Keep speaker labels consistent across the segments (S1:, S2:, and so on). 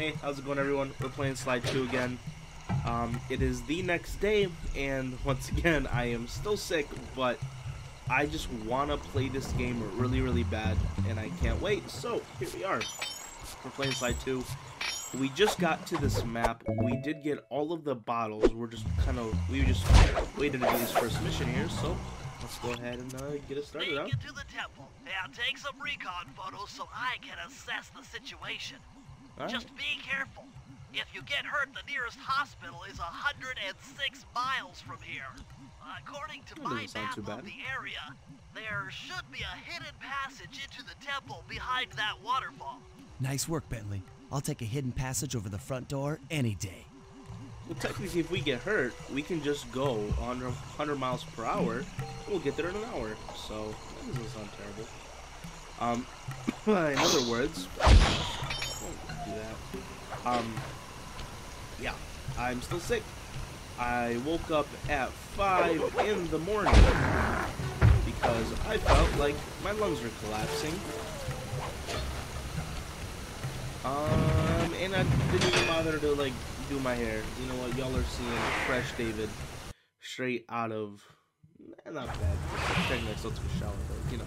S1: Hey, how's it going everyone? We're playing Sly 2 again. Um, it is the next day, and once again, I am still sick, but I just want to play this game really, really bad, and I can't wait. So, here we are. We're playing Sly 2. We just got to this map. We did get all of the bottles. We're just kind of, we just waited to do this first mission here, so let's go ahead and uh, get it started out.
S2: into the temple. Now take some recon photos so I can assess the situation.
S1: Alright.
S2: Just be careful. If you get hurt, the nearest hospital is 106 miles from here. According to
S1: That
S2: my map of the area, there should be a hidden passage into the temple behind that waterfall.
S3: Nice work, Bentley. I'll take a hidden passage over the front door any day.
S1: Well, technically, if we get hurt, we can just go under 100 miles per hour. and We'll get there in an hour. So that doesn't sound terrible. Um, in other words, won't do that. Um, yeah, I'm still sick. I woke up at five in the morning because I felt like my lungs were collapsing. Um, and I didn't even bother to like do my hair. You know what? Y'all are seeing fresh David straight out of eh, not bad. I still took a shower, but you know.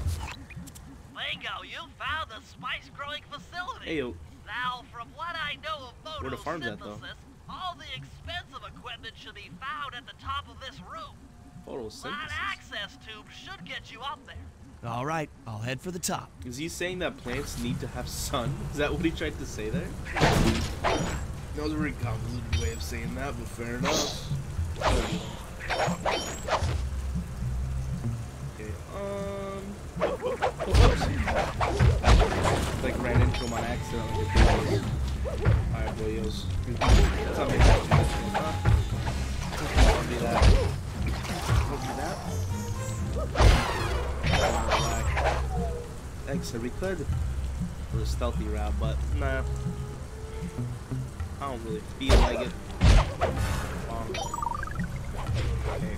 S2: Bingo, you found the spice growing facility.
S1: Hey yo,
S2: Now, from what I know of
S1: Where the farm's at, though?
S2: photosynthesis, all the expensive equipment should be found at the top of this room.
S1: Photosynthesis?
S2: That access tube should get you up there.
S3: All right, I'll head for the top.
S1: Is he saying that plants need to have sun? Is that what he tried to say there? That was a very convoluted way of saying that, but fair enough. Ran into him on accident we could for a stealthy route, but nah. I don't really feel like it. Um, okay.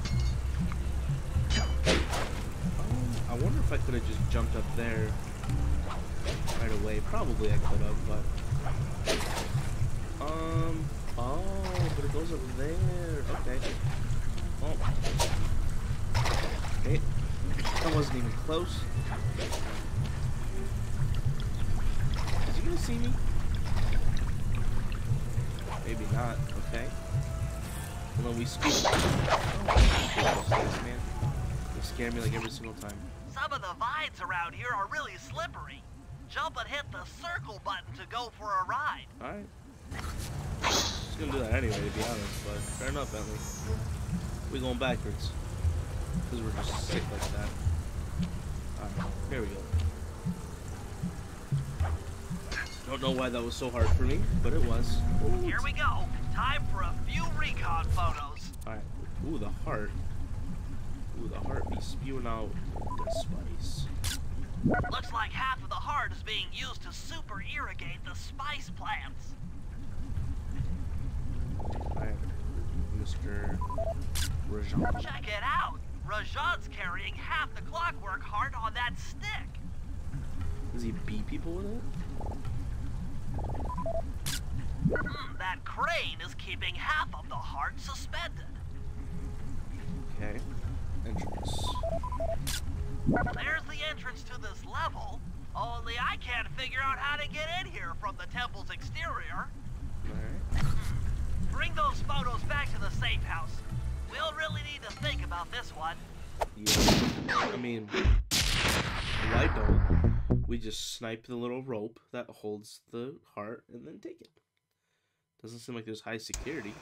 S1: Um, I wonder if I could have just jumped up there right away. Probably I could have, but. Um. Oh, but it goes up there. Okay. Oh. Okay. That wasn't even close. Is he gonna see me? Maybe not. Okay. And then we speak. Oh, man. They scare me like every single time.
S2: Some of the vines around here are really slippery. Jump and hit the circle button to go for a ride.
S1: Alright. Just gonna do that anyway, to be honest, but fair enough, Bentley. We going backwards. Because we're just sick like that. Alright, here we go. Don't know why that was so hard for me, but it was.
S2: Here we go. Time for a few recon photos.
S1: Alright. Ooh, the heart. Ooh, the heart be spewing out the spice.
S2: Looks like half of the heart is being used to super irrigate the spice plants.
S1: Mr. Rajan.
S2: Check it out. Rajan's carrying half the clockwork heart on that stick.
S1: Does he beat people with it?
S2: Hmm, that crane is keeping half of the heart suspended.
S1: Okay. Entrance.
S2: There's the entrance to this level. Only I can't figure out how to get in here from the temple's exterior.
S1: Alright.
S2: Bring those photos back to the safe house. We'll really need to think about this one.
S1: Yeah. I mean, why don't we just snipe the little rope that holds the heart and then take it? Doesn't seem like there's high security.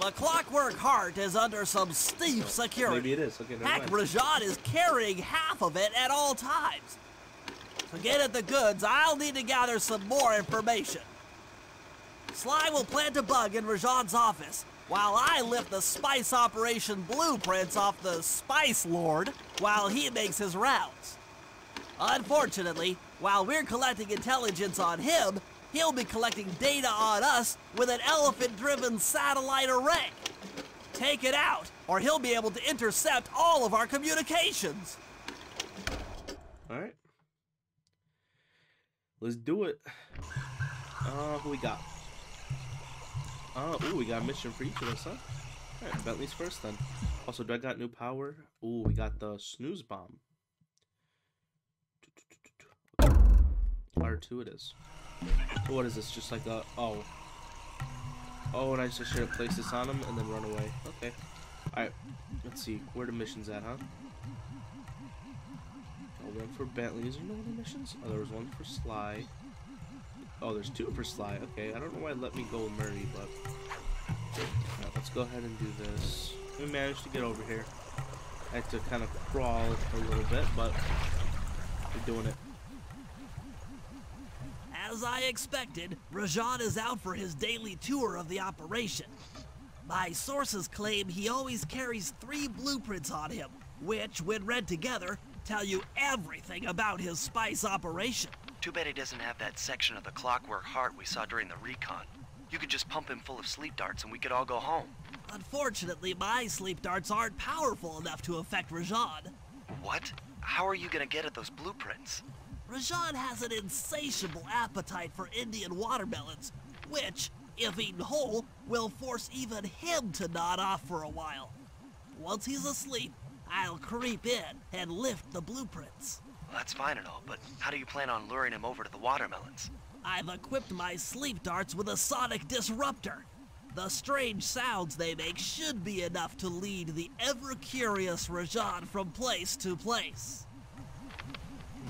S2: The clockwork heart is under some steep oh, security.
S1: Maybe it is. Okay, never mind.
S2: Rajan is carrying half of it at all times. To get at the goods, I'll need to gather some more information. Sly will plant a bug in Rajan's office, while I lift the spice operation blueprints off the Spice Lord while he makes his rounds. Unfortunately, while we're collecting intelligence on him, he'll be collecting data on us with an elephant-driven satellite array. Take it out, or he'll be able to intercept all of our communications.
S1: Alright. Let's do it. Uh, who we got? Oh, ooh, we got a mission for each of us, huh? Alright, Bentley's first then. Also, do I got new power? Ooh, we got the snooze bomb. Fire 2 it is. What is this? Just like a... Oh. Oh, and I just should have placed this on him and then run away. Okay. Alright, let's see. Where the missions at, huh? Oh, one for Bentley. Is there no other missions? Oh, there was one for Sly. Oh, there's two for Sly. Okay, I don't know why it let me go with Murray, but... Right, let's go ahead and do this. We managed to get over here. I had to kind of crawl a little bit, but we're doing it.
S2: As I expected, Rajan is out for his daily tour of the operation. My sources claim he always carries three blueprints on him, which, when read together, tell you everything about his spice operation.
S4: Too bad he doesn't have that section of the clockwork heart we saw during the recon. You could just pump him full of sleep darts and we could all go home.
S2: Unfortunately, my sleep darts aren't powerful enough to affect Rajan.
S4: What? How are you gonna get at those blueprints?
S2: Rajan has an insatiable appetite for Indian watermelons, which, if eaten whole, will force even him to nod off for a while. Once he's asleep, I'll creep in and lift the blueprints.
S4: Well, that's fine and all, but how do you plan on luring him over to the watermelons?
S2: I've equipped my sleep darts with a sonic disruptor. The strange sounds they make should be enough to lead the ever-curious Rajan from place to place.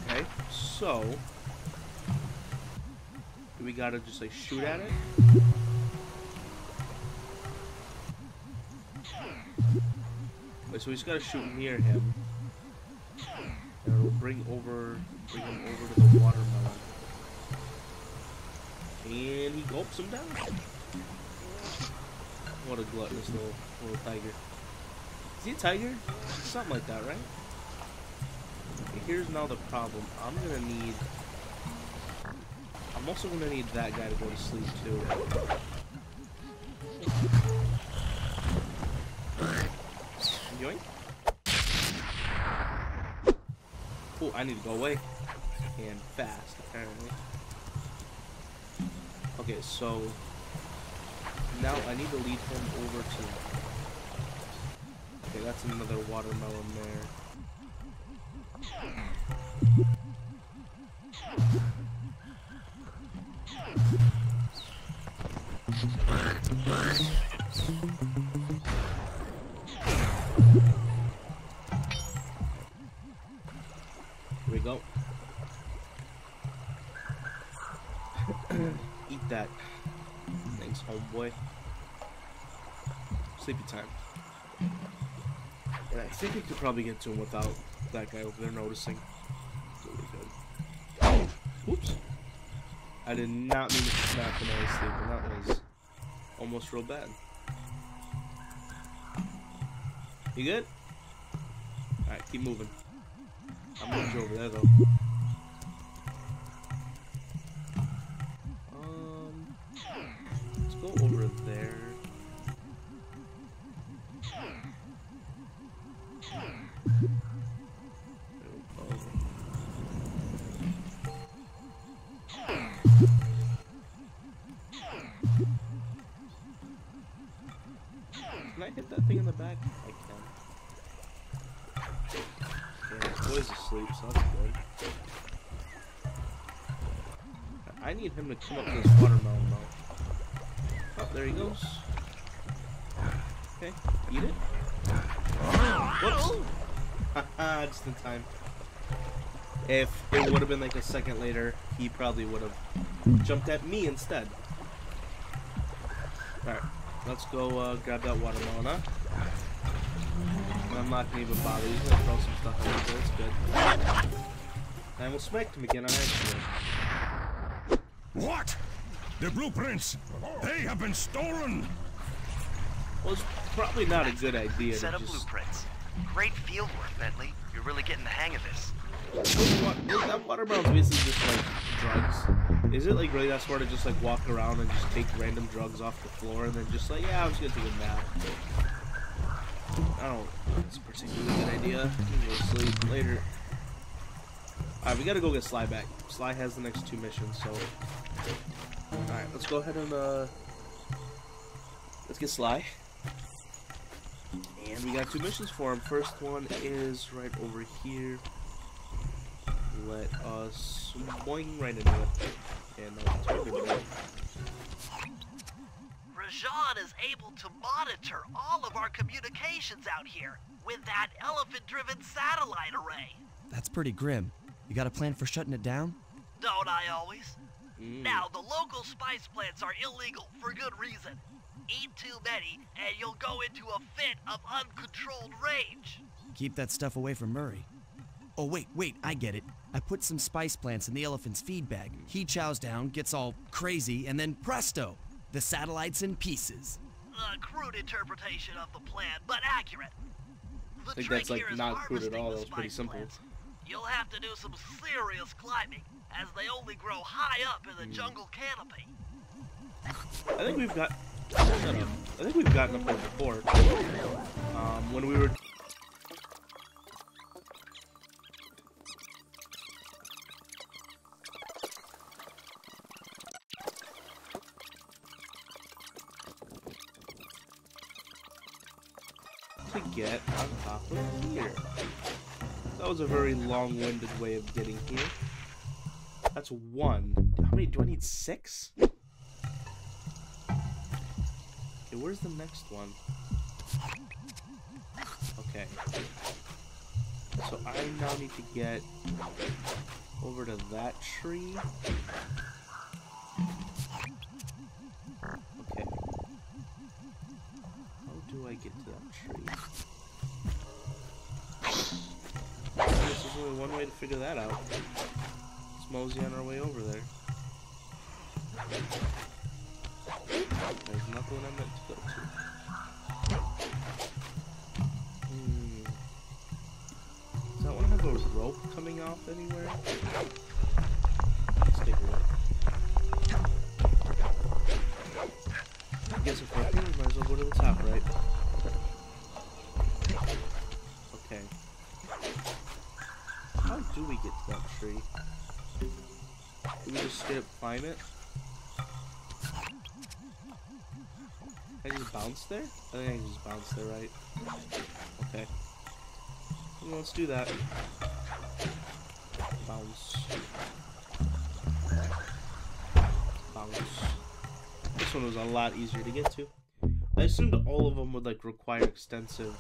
S1: Okay, so... Do we gotta just like shoot at it? Wait, so we just gotta shoot near him. And it'll bring over bring him over to the watermelon. And he gulps him down. What a gluttonous little little tiger. Is he a tiger? Something like that, right? Here's now the problem. I'm gonna need. I'm also gonna need that guy to go to sleep too. Yoink. Oh, I need to go away. And fast, apparently. Okay, so now I need to lead him over to. Okay, that's another watermelon there. Sleepy time. And I think we could probably get to him without that guy over there noticing. Whoops. I did not mean to snap when I was sleeping. That was almost real bad. You good? Alright, keep moving. I'm over there though. Him to come up to this watermelon though. Oh, there he goes. Okay, eat it. Whoops! Haha, just in time. If it would have been like a second later, he probably would have jumped at me instead. Alright, let's go uh, grab that watermelon, huh? I'm not gonna even bother. He's gonna throw some stuff at me, but it's good. And we'll smack him again on accident.
S5: What? The blueprints! They have been stolen!
S1: Well, it's probably not a good idea
S4: Set
S1: to
S4: of
S1: just...
S4: blueprints. Great field work, Bentley. You're really getting the hang of this.
S1: Those wa- those- That watermelon's basically just like drugs. Is it like really that smart to just like walk around and just take random drugs off the floor and then just like, yeah, I'm just gonna take a nap? I don't think it's a particularly good idea. I'm gonna go to sleep later. Alright, we gotta go get Sly back. Sly has the next two missions, so. Alright, let's go ahead and uh Let's get Sly. And we got two missions for him. First one is right over here. Let us boing right into it. And now it's over there.
S2: Rajan is able to monitor all of our communications out here with that elephant-driven satellite array.
S3: That's pretty grim. You got a plan for shutting it down?
S2: Don't I always?
S1: Mm.
S2: Now, the local spice plants are illegal for good reason. Eat too many, and you'll go into a fit of uncontrolled rage.
S3: Keep that stuff away from Murray. Oh, wait, wait, I get it. I put some spice plants in the elephant's feed bag. He chows down, gets all crazy, and then presto! The satellite's in pieces.
S2: A crude interpretation of the plan, but accurate. The
S1: I think
S2: trick
S1: that's, like, not crude at all.
S2: the
S1: That was pretty simple.
S2: plants. You'll have to do some serious climbing, as they only grow high up in the jungle canopy.
S1: I think we've got. I think we've gotten up there before. Um, when we were. Long-winded way of getting here. That's one. How many? Do I need six? Okay, where's the next one? Okay. So I now need to get over to that tree. One way to figure that out. Let's mosey on our way over there. There's nothing I meant to go to. Hmm. Does that one have a rope coming off anywhere? Let's take a look. I guess if we're here, we might as well go to the top, right? Okay. Do we get to that tree? Do we just up climb it? I just bounce there? I think I can just bounce there, right? Okay. Well, let's do that. Bounce. Bounce. This one was a lot easier to get to. I assumed all of them would like require extensive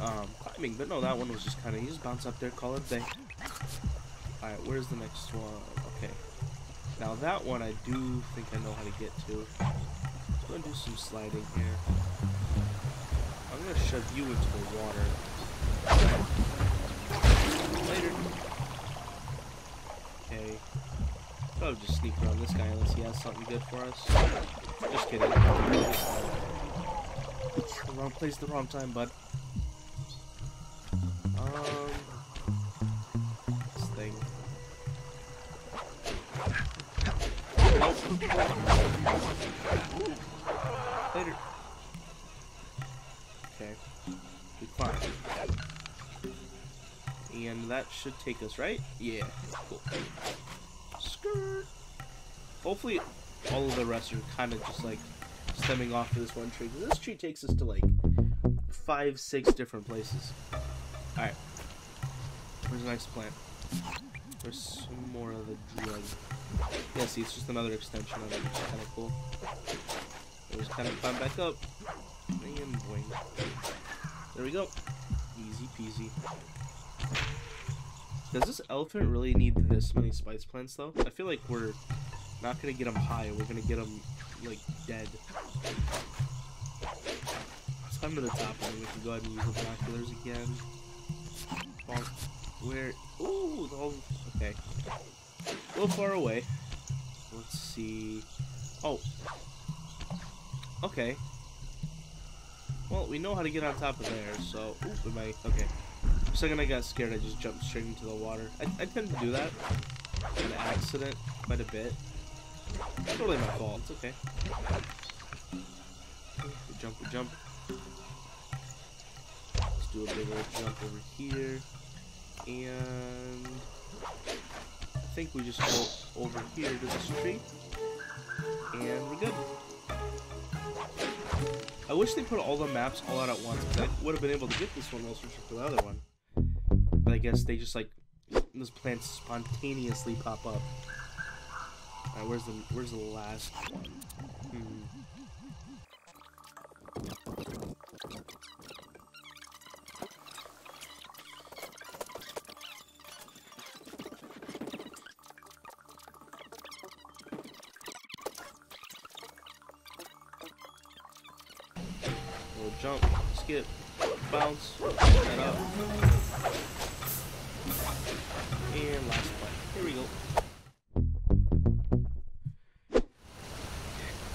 S1: um, climbing, but no, that one was just kind of you just bounce up there, call it day. All right, where's the next one? Okay. Now that one I do think I know how to get to. Let's go and do some sliding here. I'm gonna shove you into the water. Later. Okay. I'll just sneak around this guy unless he has something good for us. Just kidding. Wrong place, the wrong time, bud. Should take us, right? Yeah. Cool. Skirt. Hopefully all of the rest are kind of just like stemming off of this one tree. This tree takes us to like five, six different places. Alright. Where's the next plant? There's some more of the drug. Yeah, see, it's just another extension of it, which is kind of cool. We just kind of climb back up. There we go. Easy peasy. Does this elephant really need this many spice plants, though? I feel like we're not gonna get him high. We're gonna get him, like, dead. Let's climb to the top, and we can go ahead and use the binoculars again. Where? Ooh, the whole. Okay. A little far away. Let's see. Oh. Okay. Well, we know how to get on top of there, so. Oop, am I. Okay. Second I got scared, I just jumped straight into the water. I, I tend to do that. An accident, quite a bit. Totally my fault, it's okay. We jump, we jump. Let's do a big old jump over here. And I think we just go over here to this tree. And we're good. I wish they put all the maps all out at once, because I would have been able to get this one searching for the other one. I guess they just like those plants spontaneously pop up. Alright, where's the where's the last one? Hmm. Little jump, skip, bounce, head up. And last play. Here we go.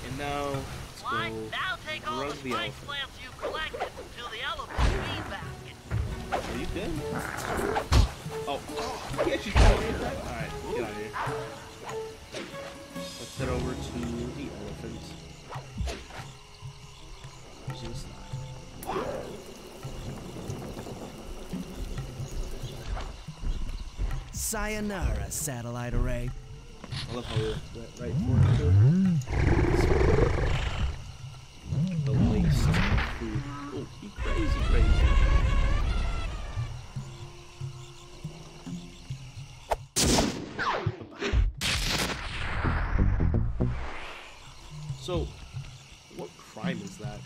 S1: And now, let's go.
S2: now take all the spice
S1: elephant.
S2: plants you've collected to the elephant feed basket.
S1: Are you good? Oh, yeah, she's totally attack. Alright,
S3: Sayonara, satellite array.
S1: I love how we right for it. The food. Oh, he crazy, crazy. So, what crime is that?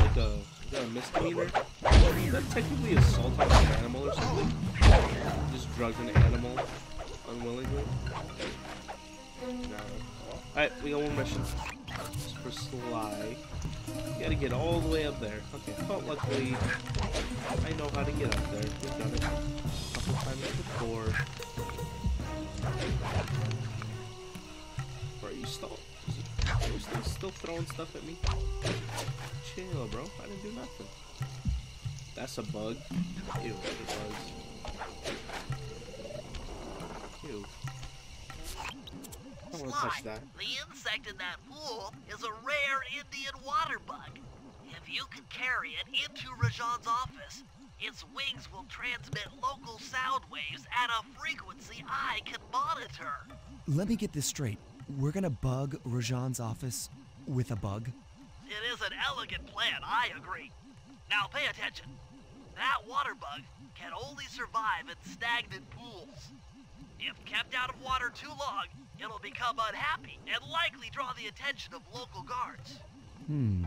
S1: Like a, is that a misdemeanor? Is that technically assault on an animal or something? Just drugged an animal unwillingly? No. Alright, we got one mission. It's for Sly. You gotta get all the way up there. Okay, but luckily, I know how to get up there. We've done it a couple times before. Bro, you still, you still, still throwing stuff at me? Chill, bro. I didn't do nothing. That's a bug. Ew, it was. Ew. I don't want to touch
S2: Sly,
S1: that.
S2: the insect in that pool is a rare Indian water bug. If you can carry it into Rajan's office, its wings will transmit local sound waves at a frequency I can monitor.
S3: Let me get this straight. We're gonna bug Rajan's office with a bug?
S2: It is an elegant plan, I agree. Now pay attention. That water bug can only survive in stagnant pools. If kept out of water too long, it'll become unhappy and likely draw the attention of local guards.
S3: Hmm.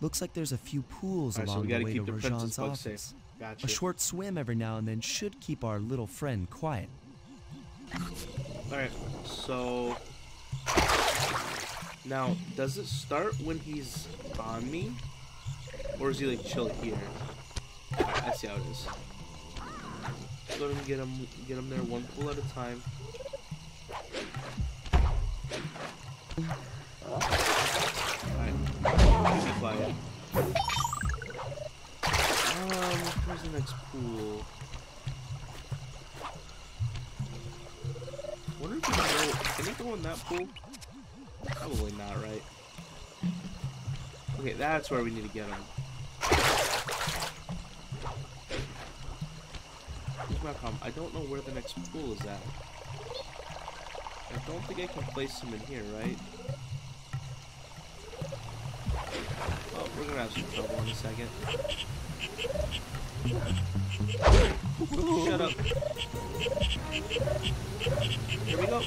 S3: Looks like there's a few pools
S1: Alright, so
S3: along
S1: we gotta
S3: the way
S1: keep
S3: to
S1: the
S3: Rajan's office.
S1: safe. Gotcha.
S3: A short swim every now and then should keep our little friend quiet.
S1: Alright, so... Now, does it start when he's on me? Or is he like chill here? I see how it is. Go and get him, get him there one pool at a time. Alright, you be quiet. Um, where's the next pool? Wonder if he can go, can he go in that pool? Probably not, right? Okay, that's where we need to get him. Here's my problem. I don't know where the next pool is at. I don't think I can place him in here, right? Oh, we're gonna have some trouble in a second. Shut up. Here we go.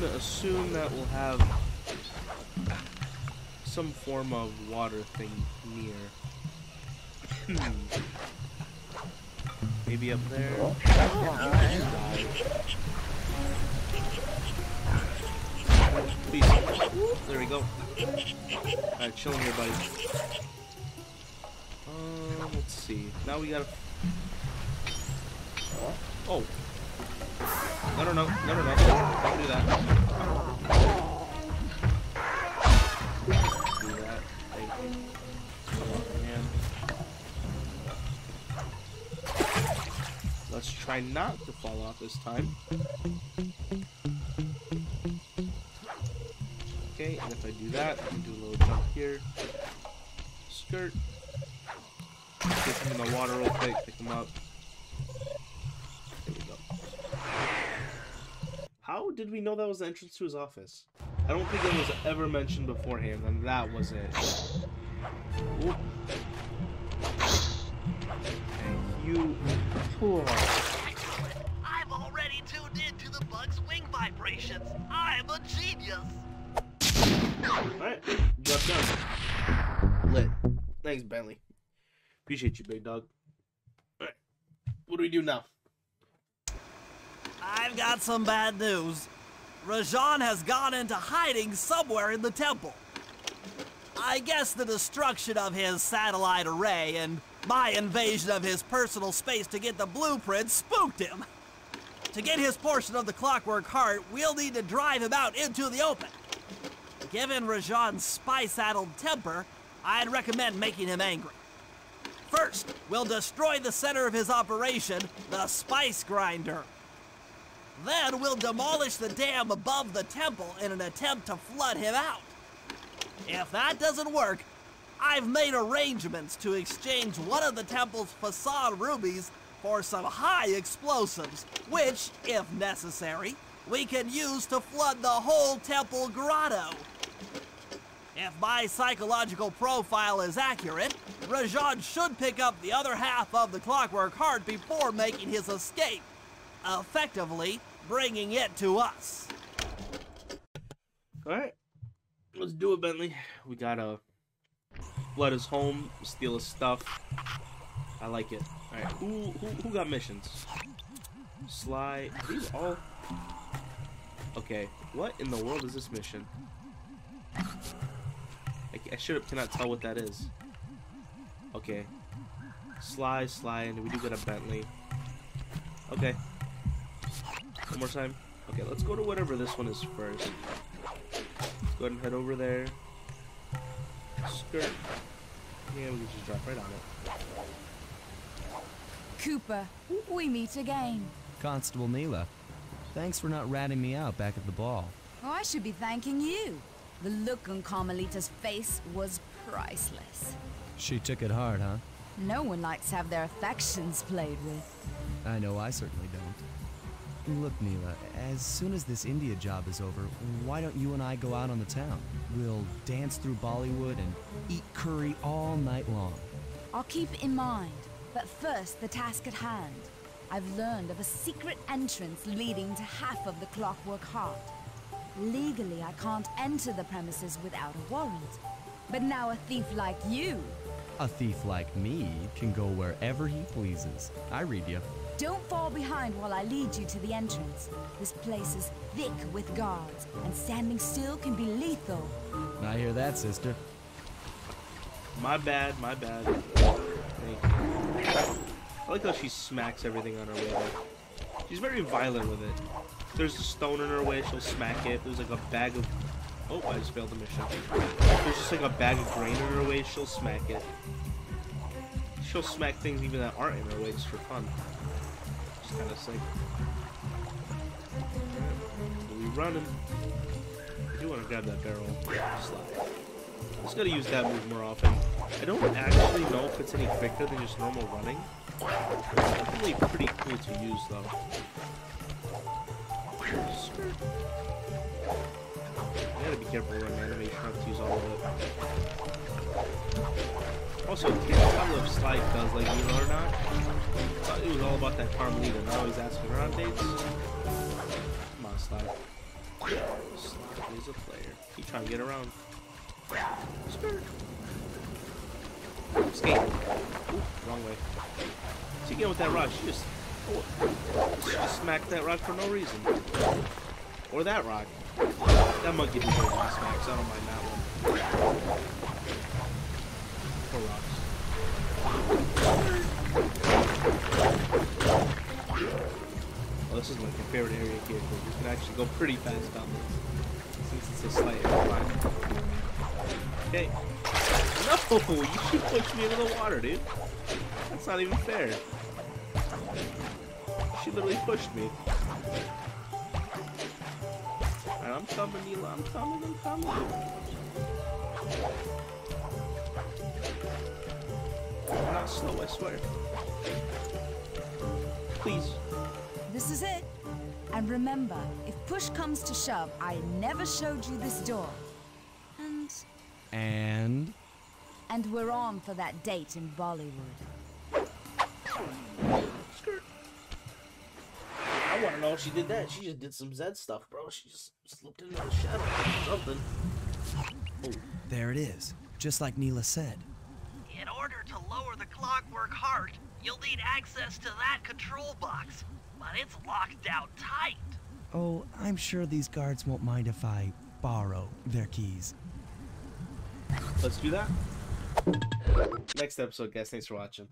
S1: Gonna assume that we'll have some form of water thing near. Hmm. Maybe up there. Please. There we go. Alright, chilling here, buddy. Um, let's see. Now we gotta. Oh. No, no, no, no, no, no. Don't do that. Let's try not to fall off this time. Okay, and if I do that, I can do a little jump here. Skirt. Get him in the water real quick, pick him up. There we go. How did we know that was the entrance to his office? I don't think it was ever mentioned beforehand, and that was it. And you. Oh.
S2: I've already tuned into the bug's wing vibrations. I'm a genius.
S1: Alright, job done. Lit. Thanks, Bentley. Appreciate you, big dog. Alright, what do we do now?
S2: I've got some bad news. Rajan has gone into hiding somewhere in the temple. I guess the destruction of his satellite array and my invasion of his personal space to get the blueprint spooked him. To get his portion of the clockwork heart, we'll need to drive him out into the open. Given Rajan's spy-saddled temper, I'd recommend making him angry. First, we'll destroy the center of his operation, the spice grinder. Then we'll demolish the dam above the temple in an attempt to flood him out. If that doesn't work, I've made arrangements to exchange one of the temple's facade rubies for some high explosives, which, if necessary, we can use to flood the whole temple grotto. If my psychological profile is accurate, Rajan should pick up the other half of the clockwork heart before making his escape, effectively bringing it to us.
S1: Alright, let's do it, Bentley. We gotta flood his home, steal his stuff. I like it. Alright, who, who who got missions? Sly. These all. Okay, what in the world is this mission? I, I should have cannot tell what that is. Okay. Sly, Sly, and we do get a Bentley. Okay. One more time. Okay, let's go to whatever this one is first. Let's go ahead and head over there. Skirt. Yeah, we can just drop right on it.
S6: Cooper, we meet again.
S3: Constable Neyla, thanks for not ratting me out back at the ball.
S6: Oh, I should be thanking you. The look on Carmelita's face was priceless.
S3: She took it hard, huh?
S6: No one likes to have their affections played with.
S3: I know I certainly don't. Look, Neyla, as soon as this India job is over, why don't you and I go out on the town? We'll dance through Bollywood and eat curry all night long.
S6: I'll keep it in mind. But first, the task at hand. I've learned of a secret entrance leading to half of the Clockwork Heart. Legally, I can't enter the premises without a warrant. But now a thief like you,
S3: A thief like me can go wherever he pleases. I read you.
S6: Don't fall behind while I lead you to the entrance. This place is thick with guards, and standing still can be lethal.
S3: I hear that, sister.
S1: My bad, my bad. Thank you. I like how she smacks everything on her way there. She's very violent with it. If there's a stone in her way, she'll smack it. If there's like a bag of... Oh, I just failed the mission. If there's just like a bag of grain in her way, she'll smack it. She'll smack things even that aren't in her way just for fun. Kind of sick. Alright, We running. I do want to grab that barrel. Slide. Just gotta use that move more often. I don't actually know if it's any quicker than just normal running. It's definitely pretty cool to use though. You gotta be careful with animation not to use all of it. Also, can't tell if Sly does like Neyla or not. I thought it was all about that Carmelita. Now he's asking her on dates. Come on, Sly. Sly is a player. Keep trying to get around. Skirt. Skate. Ooh, wrong way. She get with that rock. She just, oh, she just smacked that rock for no reason. Or that rock. That monkey deserves to be smacked, so I don't mind that one. Rocks. Well, this is like my favorite area here because you can actually go pretty fast down this since it's a slight incline. Okay. No, you should push me into the water, dude. That's not even fair. She literally pushed me. Alright, I'm coming, Neyla. I'm coming, I'm coming. Not slow, I swear. Please.
S6: This is it. And remember, if push comes to shove, I never showed you this door. And
S3: And
S6: and we're on for that date in Bollywood.
S1: Skirt. I want to know if she did that. She just did some Zed stuff, bro. She just slipped into the shadow or something. Oh,
S3: there it is, just like Neyla said.
S2: In order to lower the clockwork heart, you'll need access to that control box. But it's locked down tight.
S3: Oh, I'm sure these guards won't mind if I borrow their keys.
S1: let's do that. Next episode, guys. Thanks for watching.